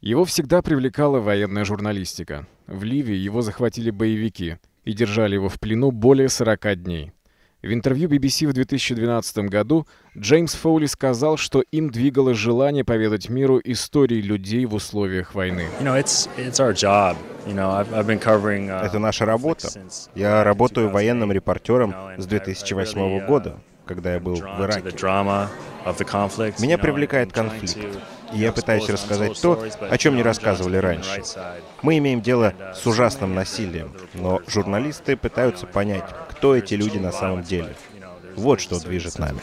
Его всегда привлекала военная журналистика. В Ливии его захватили боевики и держали его в плену более 40 дней. В интервью BBC в 2012 году Джеймс Фоули сказал, что им двигало желание поведать миру истории людей в условиях войны. Uh, Это наша работа. Я работаю военным репортером с 2008 года когда я был в Ираке. Меня привлекает конфликт, и я пытаюсь рассказать то, о чем не рассказывали раньше. Мы имеем дело с ужасным насилием, но журналисты пытаются понять, кто эти люди на самом деле. Вот что движет нами.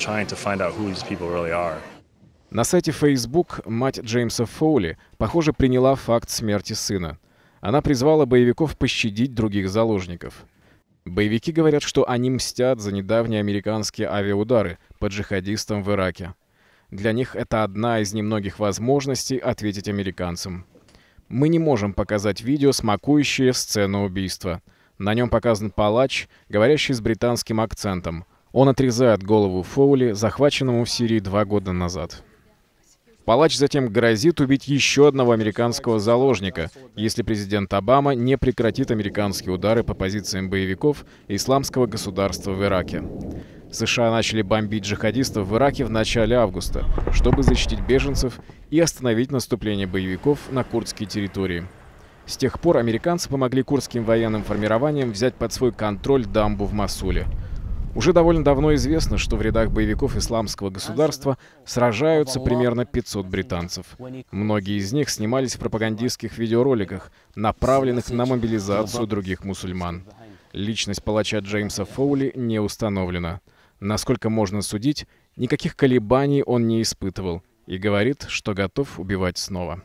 На сайте Facebook мать Джеймса Фоули, похоже, приняла факт смерти сына. Она призвала боевиков пощадить других заложников. Боевики говорят, что они мстят за недавние американские авиаудары по джихадистам в Ираке. Для них это одна из немногих возможностей ответить американцам. Мы не можем показать видео, смакующее сцену убийства. На нем показан палач, говорящий с британским акцентом. Он отрезает голову Фоули, захваченному в Сирии два года назад. Палач затем грозит убить еще одного американского заложника, если президент Обама не прекратит американские удары по позициям боевиков исламского государства в Ираке. США начали бомбить джихадистов в Ираке в начале августа, чтобы защитить беженцев и остановить наступление боевиков на курдские территории. С тех пор американцы помогли курдским военным формированиям взять под свой контроль дамбу в Масуле – уже довольно давно известно, что в рядах боевиков исламского государства сражаются примерно 500 британцев. Многие из них снимались в пропагандистских видеороликах, направленных на мобилизацию других мусульман. Личность палача Джеймса Фоули не установлена. Насколько можно судить, никаких колебаний он не испытывал и говорит, что готов убивать снова.